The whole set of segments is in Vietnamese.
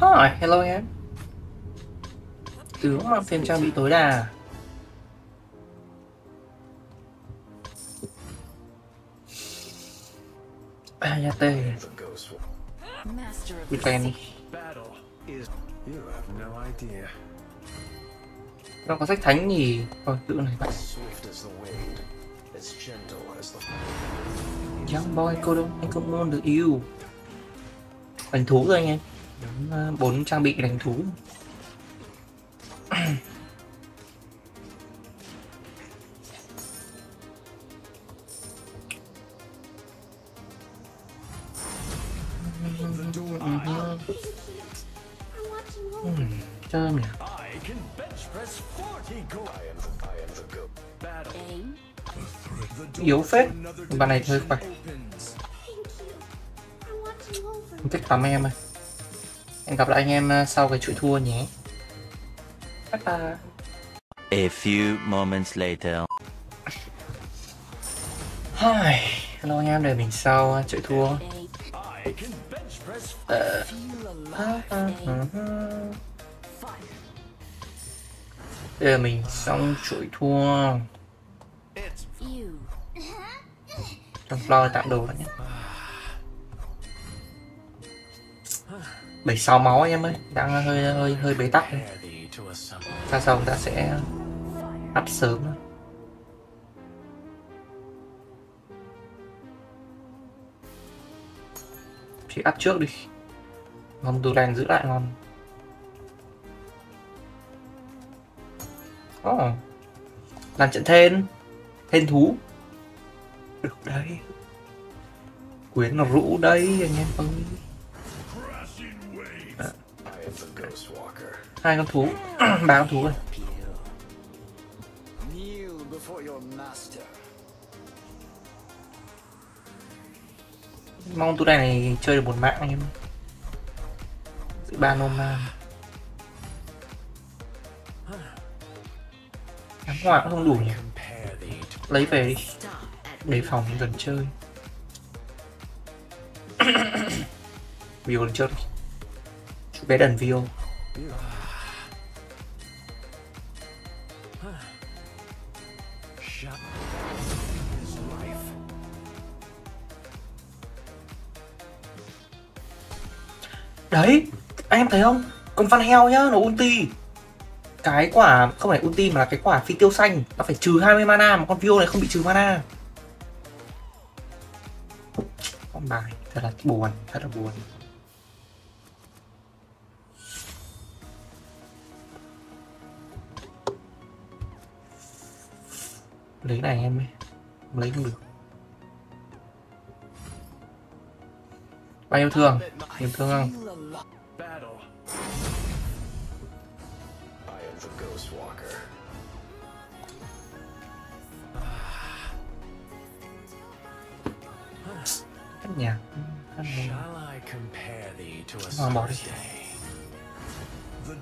Hi, hello em. Tướng mang thêm trang bị tối đa Ayate The tê Bị đi. Nó có sách thánh gì Thôi ờ, tự này Young boy cô đông anh không muốn được yêu. Thành thú rồi anh em bốn trang bị đánh thú. Ừm, nhỉ? Yếu phết. Bạn này hơi khỏe thích tắm em ơi. Hẹn gặp lại anh em ờ, sau cái chuỗi thua nhé Bye bye A few moments later. Hi, hello anh em, để mình sau uh, chuỗi thua. Aim. I can bench press Feel alive. Aim. Fire. Bây giờ mình xong chuỗi thua. Trong floor tạm đồ đã nhé. 76 máu anh em ơi, đang hơi hơi hơi bế tắc đây. pair. Ra sau ta sẽ up sớm thôi. Chỉ up trước đi. Ngon tu lành giữ lại ngon. Oh. Làm trận thên. Thên thú. Được đấy. Quyến nó rũ đấy anh em ơi. Hai con thú. ba con thú rồi. Mong tụi này, này chơi được một mạng anh em. Giữ ba nôm Ngắm họa cũng không đủ nhỉ. Lấy về đi. Để phòng gần chơi. View lần trước đi Chú bé đần view thấy không? Con Van heo nhá, Nó ulti. Cái quả, Không phải ulti mà là cái quả phi tiêu xanh. Nó phải trừ 20 mana Mà con vio này không bị trừ mana. Con bài, Thật là buồn, Thật là buồn. Lấy này em ơi Lấy không được. Bao nhiêu thương? Yêu thương không? The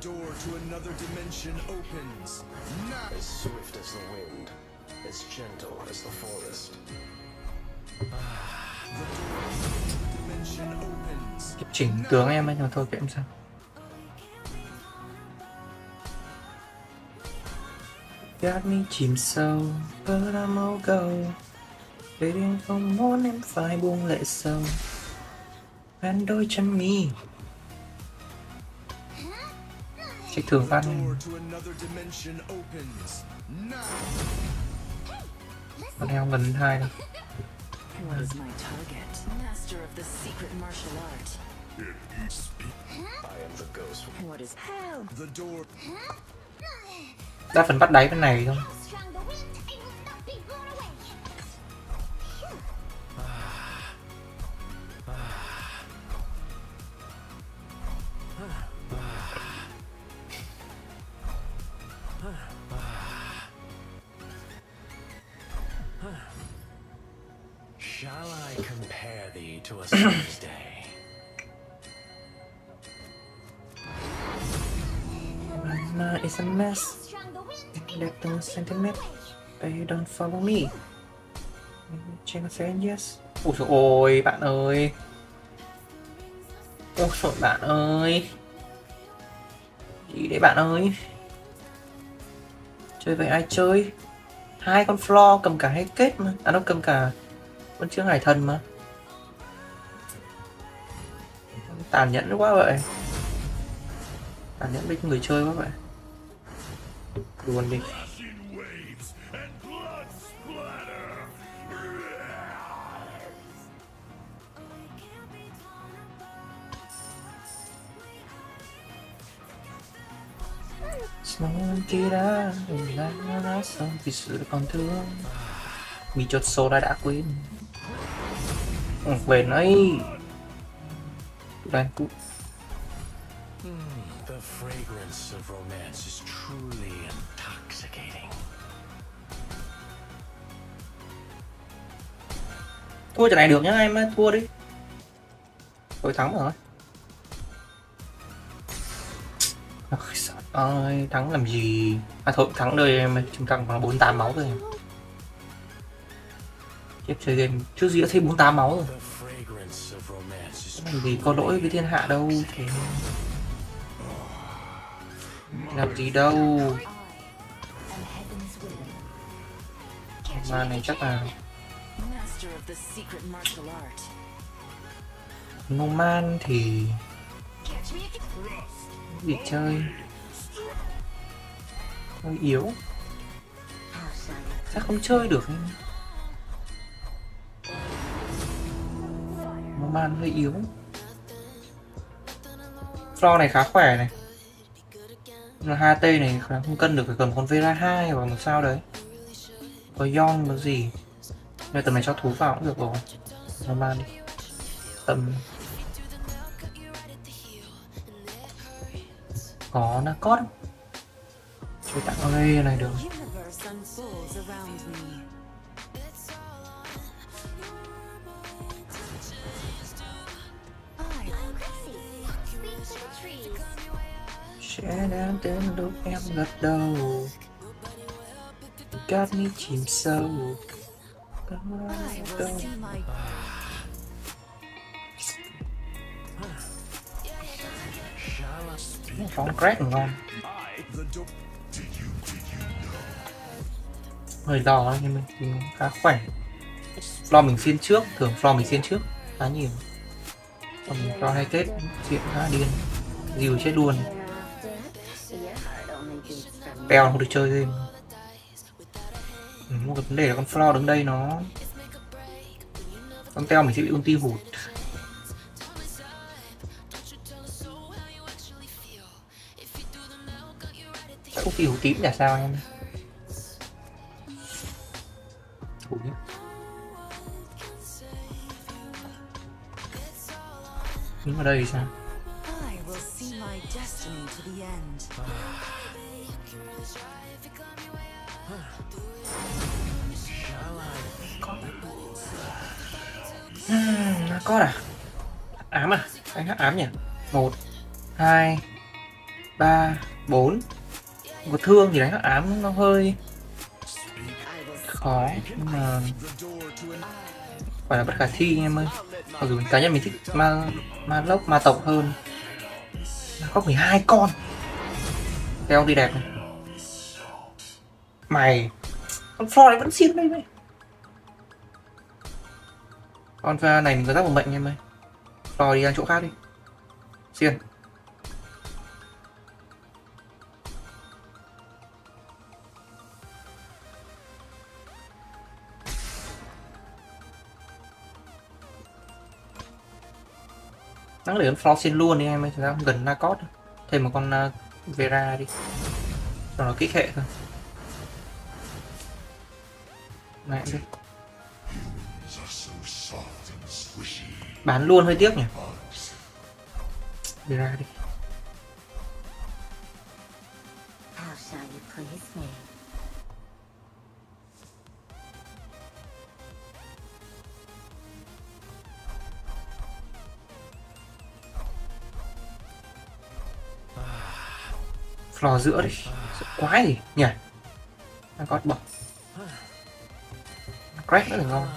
door to another dimension opens. Now. As swift as the wind, as gentle as the forest. Dimension opens. Kiếp chỉnh tướng em ấy nhưng thôi kệ em sao Got me chìm sâu But I'm all go Để không muốn em phải buông lệ sâu Ven đôi chân mi Trách thường. Now. Con heo gần hai đâu What is my target? Master of the secret martial art. I am the ghost. What is hell? The door. Đa phần bắt đáy bên này thôi Shall I compare thee to a summer's day? Mana is a mess. Đẹp từng centimet They don't follow me. Friend yes. Ôi trời ôi bạn ơi. Ôi trời bạn ơi. Gì đấy bạn ơi? Chơi vậy ai chơi? Hai con floor cầm cả hai kết mà. À nó cầm cả vẫn chưa hải thần mà Tàn nhẫn quá vậy Tàn nhẫn với người chơi quá vậy Luôn đi Sống vì sự còn thương chốt số đã đã quên Quên ấy. Đang cút The fragrance of romance is truly intoxicating. Thua trận này được nhá em ơi, thua đi. Tôi thắng rồi. Ôi, ơi, thắng làm gì? À thôi thắng đây em chúng ta còn 48 máu thôi Tiếp chơi game, trước gì đã thấy 48 máu rồi. The fragrance có lỗi với thiên hạ đâu thế. Làm gì đâu. Mà này chắc là Noman thì Catch bị chơi. Hơi yếu. Chắc không chơi được. Man hơi yếu. Floor này khá khỏe này. Nhưng mà HT này không cân được, phải cầm con Vera 2 hoặc một sao đấy. Có Yon có gì? Nên tầm này cho thú vào cũng được rồi. Noman đi. Tầm có nó có chơi tặng đây này được. Sẽ đến đến lúc em gật đầu. Cát mi chìm sâu. Đâu phóng crack ngon hơi đỏ nhưng mà thì khá khỏe. Lo mình xiên trước, thường lo mình xiên trước. Khá nhiều. Còn pho hai kết chuyện khá điên. Dìu chết luôn. Bèo không được chơi game ừ, một cái vấn đề là con Flo đứng đây nó con teo mình sẽ bị ulti hụt. Chắc ulti hụt tím chả sao em? Thủ nhé Đứng ở đây thì sao nó có à ám à anh hát ám nhỉ? Một, hai, ba, bốn. Có thương thì đánh hát ám, nó hơi khó nhưng mà phải là bất khả thi anh em ơi. Mặc dù cá nhân mình thích ma ma lốc, ma tộc hơn. Nó có 12 con. Theo đi đẹp này. Mày, con Floyd vẫn xiên đây mày con pha này mình có tác một mệnh em ơi. Floyd đi ra chỗ khác đi. Xiên. Đáng để ấn Floyd xin luôn đi em ơi, thực ra gần Nakot Thêm một con uh, Vera đi. Cho nó kích hệ thôi. Mẹ đi. Bán luôn hơi tiếc nhỉ? Vera đi please me? Floor giữa đi. Sợ Quái gì? Nhỉ? Nakot bỏ Crack nữa là ngon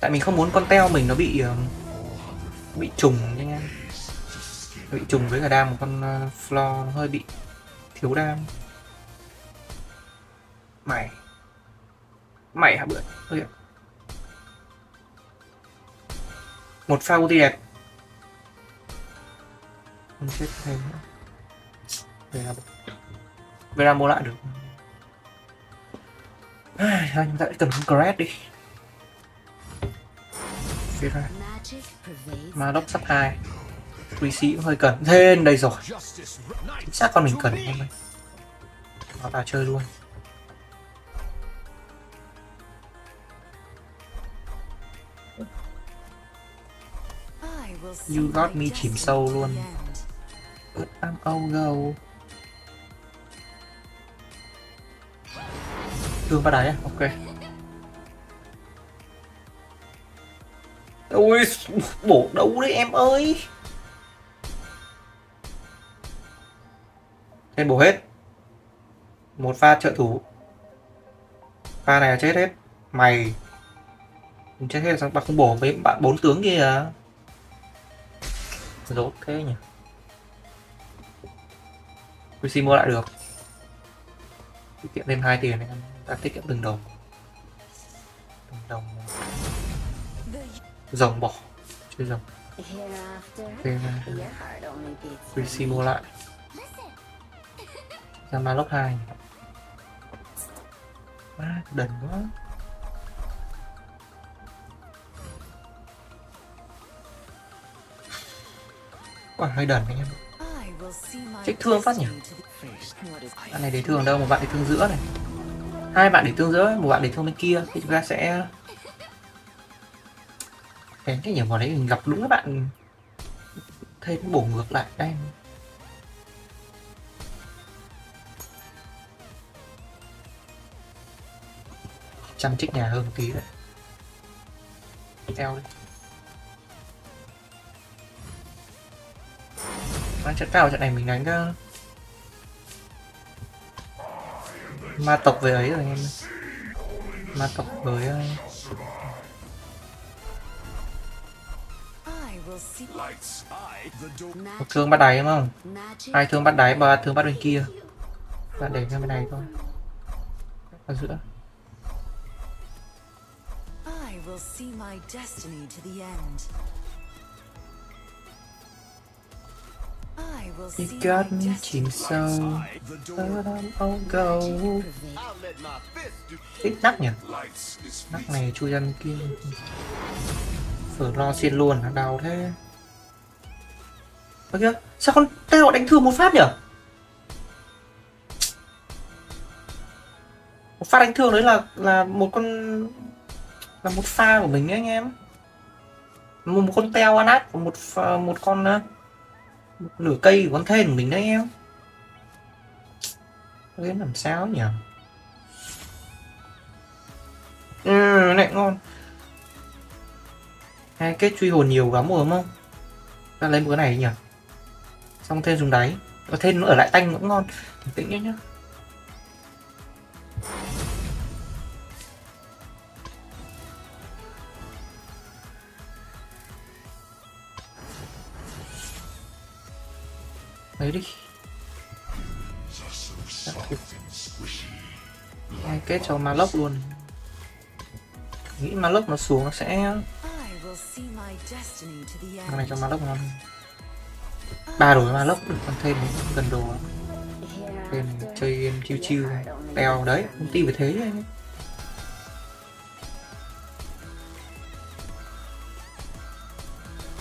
Tại mình không muốn con teo mình nó bị ờ, Bị trùng nha anh em. Bị trùng với cả đam một con ờ, uh, floor nó hơi bị thiếu đam. Mày. Mày hả bữa? Ôi một pha ulti đẹp. Không chết thêm nữa. Về là về là mua lại được. Ai, chúng ta cần con crash đi. Magic pervades mà đốc sắp hai. Quý sĩ cũng hơi cần. Thêm đây rồi. Chính xác con mình cần hôm nay Nó vào chơi luôn. You got me chìm sâu luôn. But I'm all go. Thương vào đáy à? Ok Ui, bổ đấu đấy em ơi. Em bổ hết. Một pha trợ thủ. Pha này là chết hết. Mày. Mình chết hết sao? Bạn không bổ với bạn bốn tướng kia à? Dốt thế nhỉ? PC mua lại được. Tiết kiệm thêm 2 tiền này ta tiết kiệm từng đồng. Từng đồng này dòng bỏ chơi dòng, Hereafter, thêm mua lại. Ra ma lớp hai. Má đần quá. Quả hơi đần anh em I thương phát nhỉ? bạn này để thương đâu? Một bạn để thương giữa này. Hai bạn để thương giữa một bạn để thương bên kia. Thì chúng ta sẽ cái cái nhiệm vào đấy mình gặp đúng các bạn. Thêm bổ ngược lại đây. Chăm chiếc nhà hơn một tí đấy. Eo đi. Mang chất cao trận này mình đánh uh, ma tộc về ấy rồi anh em ma tộc với ờ, một thương bắt đáy đúng không? Hai thương bắt đáy ba thương bắt bên kia. Bạn để ra bên này thôi. Ở giữa. I will see my destiny to the end. I will You see got my me chìm sâu. Go I'll let my fist do. ít nắc nhỉ? Lights is nắc này chui ra kia phở lo xiên luôn đau thế. Ơ kìa sao con teo đánh thương một phát nhỉ một phát đánh thương đấy là là một con là một pha của mình ấy anh em. Một, một con teo ăn át của một một con ờ, một nửa cây của con thên của mình đấy anh em. Đấy làm sao nhỉ ừ này ngon hai kết truy hồn nhiều lắm rồi đúng không? Ta lấy một cái này nhỉ? Xong thêm dùng đáy. Có thêm nó ở lại tanh cũng ngon. Tĩnh nhé nhá. Lấy đi. Hai kết cho ma lốc luôn. Nghĩ ma lốc nó xuống nó sẽ con này cho ma lốc ngon ba đổi ma lốc được con thêm gần đồ. Thêm chơi game chiêu chiêu beats đấy công ty phải thế anh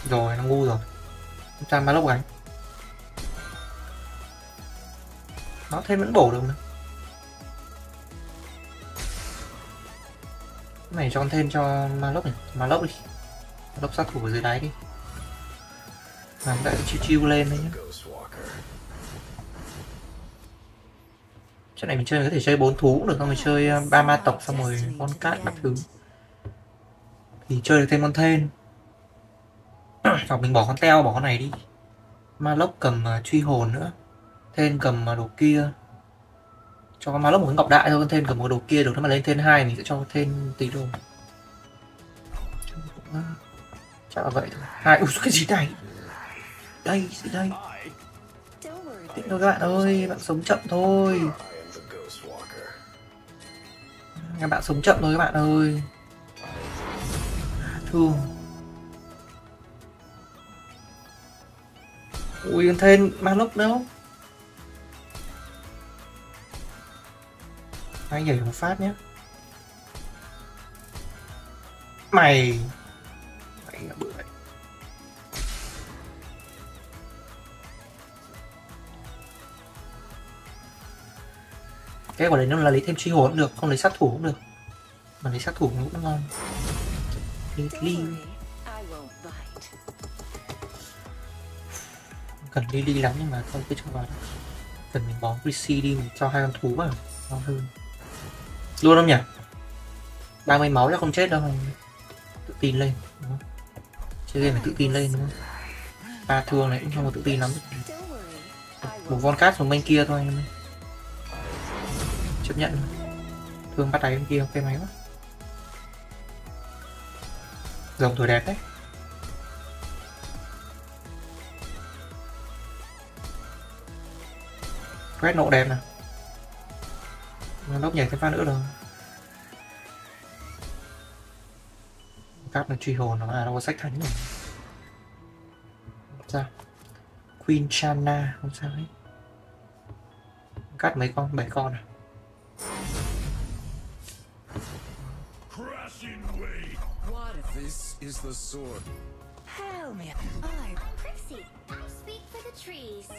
rồi nó ngu rồi. Ta ma lốc đánh nó thêm vẫn bổ được nữa cái này cho con thêm cho ma lốc này. Ma lốc đi lốc sát thủ ở dưới đáy đi. Làm lại chiêu chiêu lên đấy nhá. Chỗ này mình chơi có thể chơi bốn thú cũng được không? Mình chơi ờ, ba ma tộc xong rồi con cát các thứ. Thì chơi được thêm con thên. Hoặc mình bỏ con teo, bỏ con này đi. Ma lốc cầm uh, truy hồn nữa. Thên cầm uh, đồ kia. Cho con ma lốc một cái ngọc đại thôi, con thên cầm một đồ kia được Nếu mà lên thên hai mình sẽ cho thên tí đồ. Chắc là vậy thôi. Hai, ui cái gì này đây gì đây? I, Tiện thôi các bạn ơi bạn sống chậm thôi. Các bạn sống chậm thôi các bạn ơi. Thương ui thêm ma lúc đâu? Hãy nhảy một phát nhé. Mày. Mày Cái quả đấy nó là lấy thêm truy hồn cũng được, không lấy sát thủ cũng được Mà lấy sát thủ cũng ngon Ly Don't ly worry. I won't bite. Cần ly ly lắm nhưng mà không cứ cho vào đâu. Cần mình bó Greasy đi mình cho hai con thú vào Ngon hơn Luôn không nhỉ? 30 máu chắc không chết đâu Tự tin lên đúng không? Chơi game phải tự tin lên đúng không? Ba thương này cũng không có tự tin lắm Một von cát xuống bên kia thôi. Chấp nhận thôi. Thương bắt đáy bên kia ok máy quá. Rồng tuổi đẹp đấy. Quét nộ đẹp nè Nó lốc nhảy thêm phát nữa rồi. Cáp nó truy hồn nó à nó có sách thánh rồi Sao. Queen Chana không sao đấy. Cắt mấy con, bảy con à? Is the sword. hell me? I Prissy, I speak for the trees.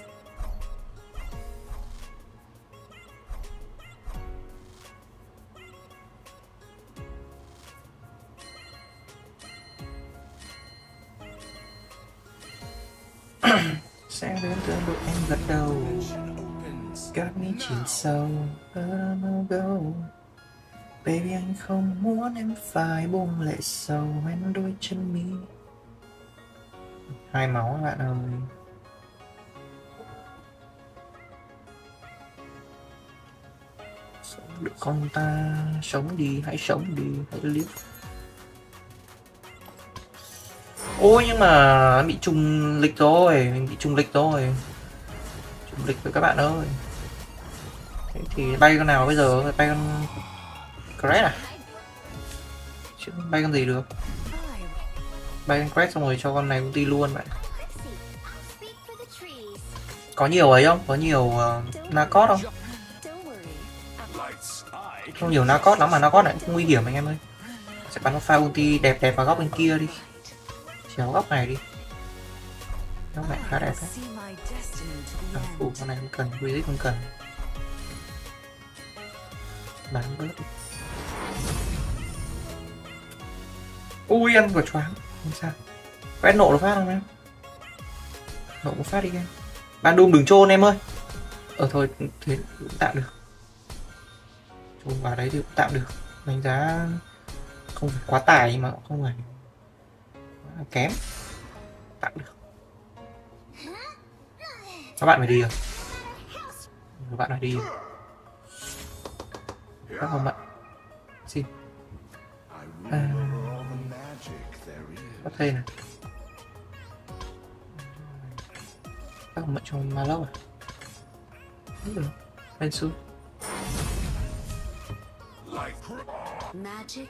Sẽ đến tương độ em gật đầu Dimension opens. Các mi chìm sâu But I know go Baby anh không muốn em phải buông lệ sâu Em đôi chân mi. Hai máu các bạn ơi. Sống được con ta Sống đi, hãy sống đi Hãy liếc. Ôi nhưng mà bị trùng lịch rồi Mình bị trùng lịch rồi. Trùng lịch với các bạn ơi. Thế thì bay con nào bây giờ? Bay con Crash à? Chứ bay con gì được? Bay con Crash xong rồi cho con này cũng đi luôn bạn. Có nhiều ấy không? Có nhiều uh, Narcos không? Không nhiều Na'cot lắm mà Na'cot này cũng nguy hiểm anh em ơi. Sẽ bắn pha ulti đẹp đẹp vào góc bên kia đi. Chéo góc này đi. Góc này khá đẹp đấy. À, phủ con này không cần, resist không cần. Bắn bớt đi. Ui, ăn quả choáng. Không sao. Quét nộ nó phát không em? Nộ một phát đi em. Ban đùm đừng trôn em ơi. Ờ thôi, thế cũng tạm được. Trôn vào đấy thì cũng tạm được. Đánh giá Không phải quá tải mà không phải quá kém. Tạm được. Các bạn phải đi rồi. Các bạn phải đi rồi. Các bạn Xin. À. Bắt thêm này Các bạn cho ma lốc à được Lên xuống Magic.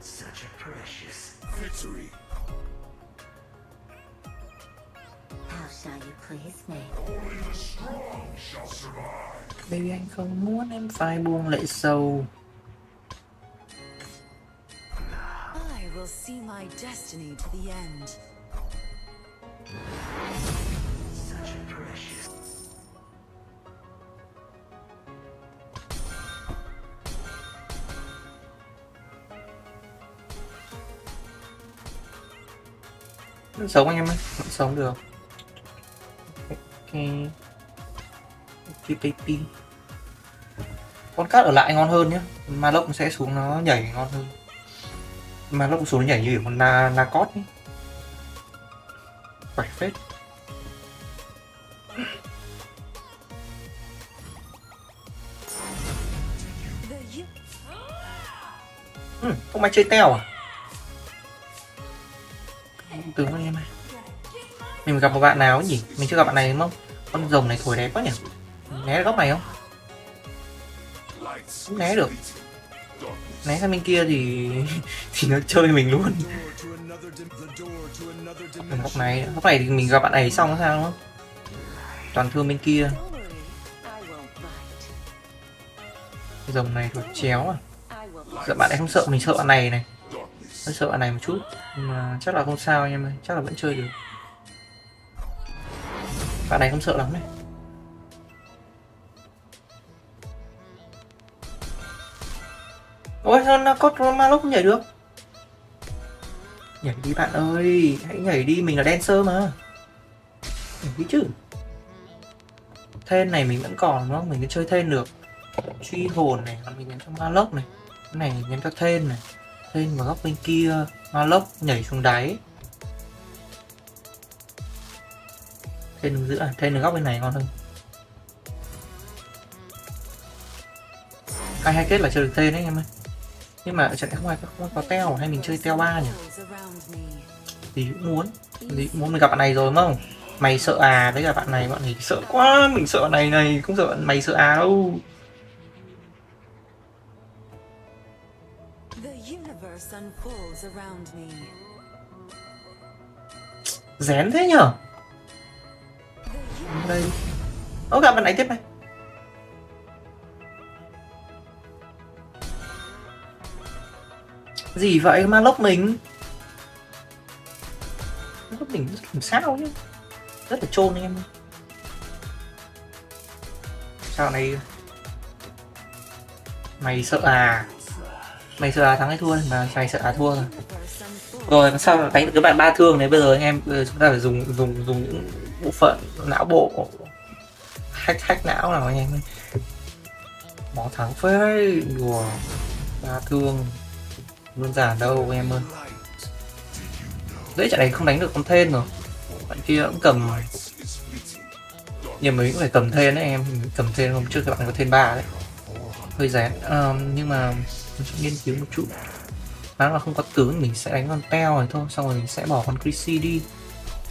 Such a precious. victory. How shall you please me? Only the strong shall survive. Baby anh không muốn em phải buông lệ sâu will see my destiny to the end. Such a precious. Vẫn sống anh em ơi, Vẫn sống được Ok PPP Con cát ở lại ngon hơn nhé Ma lốc sẽ xuống nó nhảy ngon hơn mà nó cũng xuống nó nhảy như kiểu con na, na cót ấy. phải phết. Ừ, Không ai chơi teo à? Tướng anh em ơi mình gặp một bạn nào ấy nhỉ? Mình chưa gặp bạn này đúng không? Con rồng này thổi đẹp quá nhỉ? Né được góc này không? Né được né sang bên kia thì thì nó chơi mình luôn. Góc này góc này thì mình gặp bạn này xong sao? Đúng không toàn thương bên kia. Dòng này thuộc chéo à? Sợ bạn ấy không sợ, mình sợ bạn này này. Hơi sợ bạn này một chút. Nhưng mà chắc là không sao anh em ơi, chắc là vẫn chơi được. Bạn này không sợ lắm này. Ôi, sao nó có ma lúc không nhảy được? Nhảy đi bạn ơi, hãy nhảy đi, mình là dancer mà. Nhảy đi chứ. Thên này mình vẫn còn, đúng không? Mình cứ chơi thên được. Truy hồn này còn mình nhấn cho ma lốc này. Cái này nhấn cho thên này. Thên vào góc bên kia, ma lốc nhảy xuống đáy. Thên đứng giữa à, thên ở góc bên này ngon hơn. Ai hay kết là chơi được thên đấy em ơi? Nhưng mà ở trận này không có teo hay mình chơi teo ba nhỉ? Gì cũng muốn. Cũng muốn mình gặp bạn này rồi đúng không? Mày sợ à? Với cả bạn này bọn này sợ quá. Mình sợ bạn này này không sợ bạn mày sợ à đâu. Rén thế nhở? Đây. Ô gặp bạn này tiếp này gì vậy? Ma lốc mình. Ma lốc mình làm sao chứ rất là trôn em sao này mày sợ à? Mày sợ à? Thắng hay thua? Mà mày sợ à? Thua rồi. Rồi sao mà đánh được các bạn ba thương đấy bây giờ anh em giờ chúng ta phải dùng dùng dùng những bộ phận não bộ hack hack não nào anh em bỏ thắng phê đùa ba thương luôn già đâu em ơi. Đấy trận này không đánh được con thên rồi bạn kia cũng cầm. Nhưng mấy mình cũng phải cầm thên đấy em. Cầm thên hôm trước các bạn có thên ba đấy. Hơi rén. Um, nhưng mà mình sẽ nghiên cứu một chút. Nếu là không có tướng mình sẽ đánh con teo này thôi. Xong rồi mình sẽ bỏ con Chrissy đi.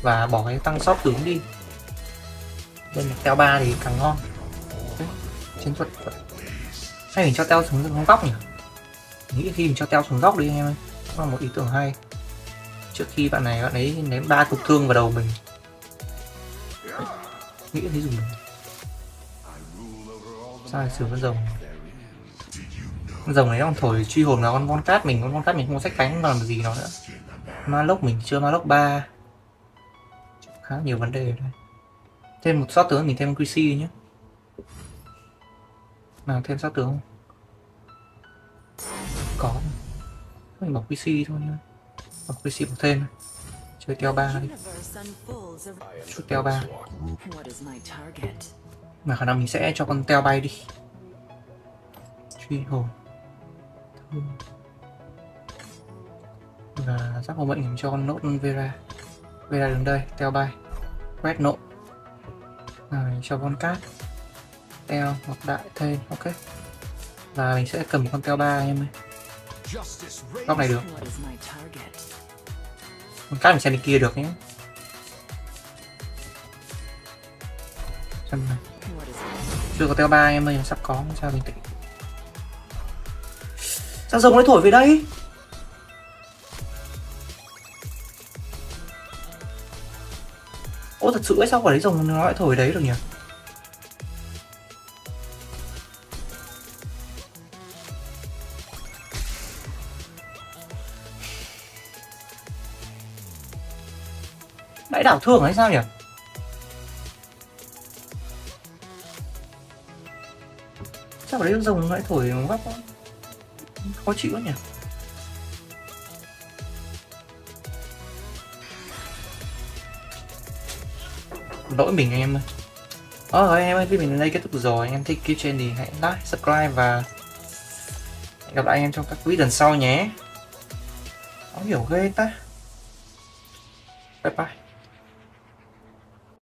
Và bỏ cái tăng sóc tướng đi. Lên teo ba thì càng ngon. Chiến thuật. Hay mình cho teo xuống góc nhỉ? Nghĩ khi mình cho teo xuống góc đi anh em ơi. Đó là một ý tưởng hay. Trước khi bạn này bạn ấy ném ba cục thương vào đầu mình. Nghĩ thấy dùng mình sao lại sửa con rồng? Con rồng này nó còn thổi truy hồn vào con con cát mình, con con cát mình không có sách cánh làm gì nó nữa. Ma lốc mình chưa, ma lốc ba. Khá nhiều vấn đề đây thêm một sót tướng mình thêm QC nhé nào, thêm sót tướng không? Có. Mình bỏ QC thôi nhá. Bỏ QC một thêm chơi teo ba đi. Chút teo ba. Mà khả năng mình sẽ cho con teo bay đi. Truy hồn Thương. và giáp hồn mệnh mình cho con nốt vera. Vera đứng đây, teo bay. Quét nộ rồi, cho con cát. Teo hoặc đại thêm, ok. Và mình sẽ cầm con teo ba em ơi góc này được. Con cát mình xem bên kia được nhé. Xem này chưa có teo ba em ơi sắp có sao bình tĩnh sao rồng nó thổi về đây? Ô thật sự ấy sao quả đấy rồng nó lại thổi đấy được nhỉ nãy đảo thương hay sao nhỉ? Chắc quả đấy rồng lại thổi một khó chịu quá nhỉ? Lỗi mình anh em ơi. Ờ rồi em ơi, video mình đến đây kết thúc rồi Anh em thích clip trên thì hãy like, subscribe và Hẹn gặp lại anh em trong các video lần sau nhé. Khó hiểu ghê ta.